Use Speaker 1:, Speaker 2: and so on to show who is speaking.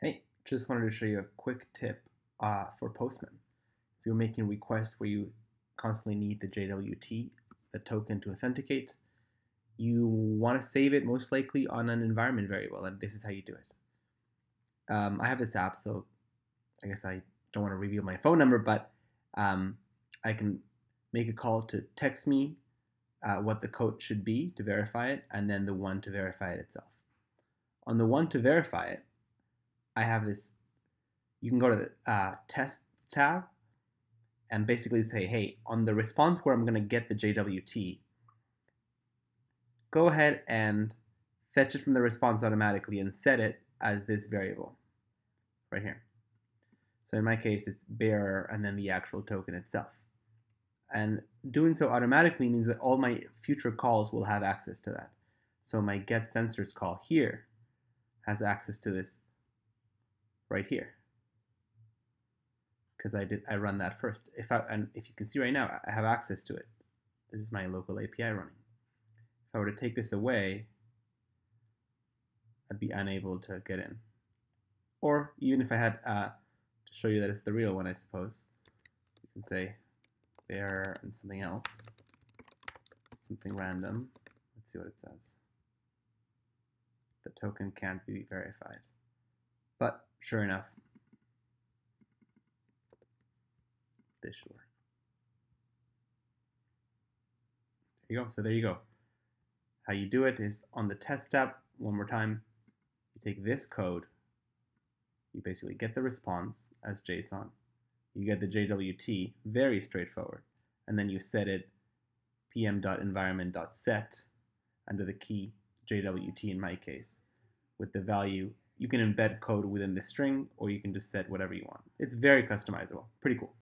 Speaker 1: Hey, just wanted to show you a quick tip uh, for Postman. If you're making requests where you constantly need the JWT, the token to authenticate, you want to save it most likely on an environment variable, and this is how you do it. Um, I have this app, so I guess I don't want to reveal my phone number, but um, I can make a call to text me uh, what the code should be to verify it, and then the one to verify it itself. On the one to verify it, I have this, you can go to the uh, test tab and basically say, hey, on the response where I'm going to get the JWT, go ahead and fetch it from the response automatically and set it as this variable right here. So in my case, it's bearer and then the actual token itself. And doing so automatically means that all my future calls will have access to that. So my get sensors call here has access to this right here because I did I run that first. If I and if you can see right now, I have access to it. This is my local API running. If I were to take this away, I'd be unable to get in. Or even if I had uh, to show you that it's the real one, I suppose, you can say there and something else, something random. Let's see what it says. The token can't be verified. But sure enough, this should work. There you go. So there you go. How you do it is on the test step, one more time, you take this code, you basically get the response as JSON, you get the JWT, very straightforward, and then you set it pm.environment.set under the key JWT in my case, with the value you can embed code within the string or you can just set whatever you want. It's very customizable. Pretty cool.